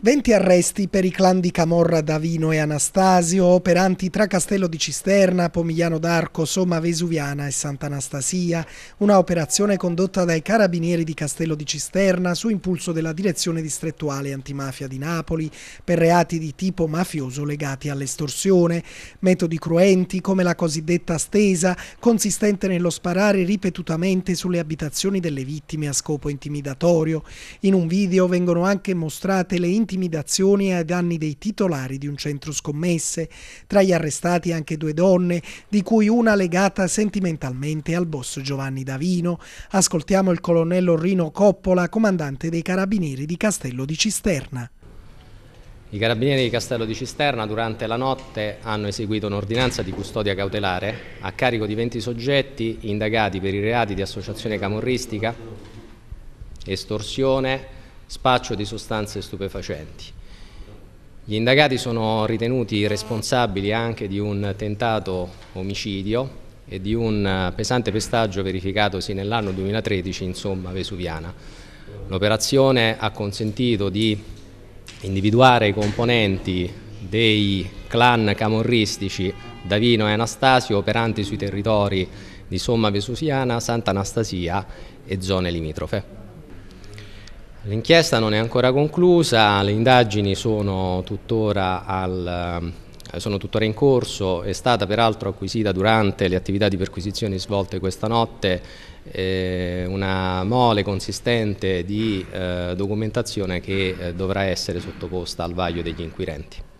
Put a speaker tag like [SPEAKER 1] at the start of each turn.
[SPEAKER 1] 20 arresti per i clan di Camorra, Davino e Anastasio, operanti tra Castello di Cisterna, Pomigliano d'Arco, Somma Vesuviana e Sant'Anastasia, una operazione condotta dai carabinieri di Castello di Cisterna su impulso della Direzione Distrettuale Antimafia di Napoli per reati di tipo mafioso legati all'estorsione, metodi cruenti come la cosiddetta stesa, consistente nello sparare ripetutamente sulle abitazioni delle vittime a scopo intimidatorio. In un video vengono anche mostrate le intimidazioni ai danni dei titolari di un centro scommesse, tra gli arrestati anche due donne, di cui una legata sentimentalmente al boss Giovanni Davino. Ascoltiamo il colonnello Rino Coppola, comandante dei carabinieri di Castello di Cisterna.
[SPEAKER 2] I carabinieri di Castello di Cisterna durante la notte hanno eseguito un'ordinanza di custodia cautelare a carico di 20 soggetti indagati per i reati di associazione camorristica, estorsione, spaccio di sostanze stupefacenti. Gli indagati sono ritenuti responsabili anche di un tentato omicidio e di un pesante pestaggio verificatosi nell'anno 2013 in Somma Vesuviana. L'operazione ha consentito di individuare i componenti dei clan camorristici Davino e Anastasio operanti sui territori di Somma Vesuviana, Santa Anastasia e zone limitrofe. L'inchiesta non è ancora conclusa, le indagini sono tuttora, al, eh, sono tuttora, in corso, è stata peraltro acquisita durante le attività di perquisizione svolte questa notte eh, una mole consistente di eh, documentazione che eh, dovrà essere sottoposta al vaglio degli inquirenti.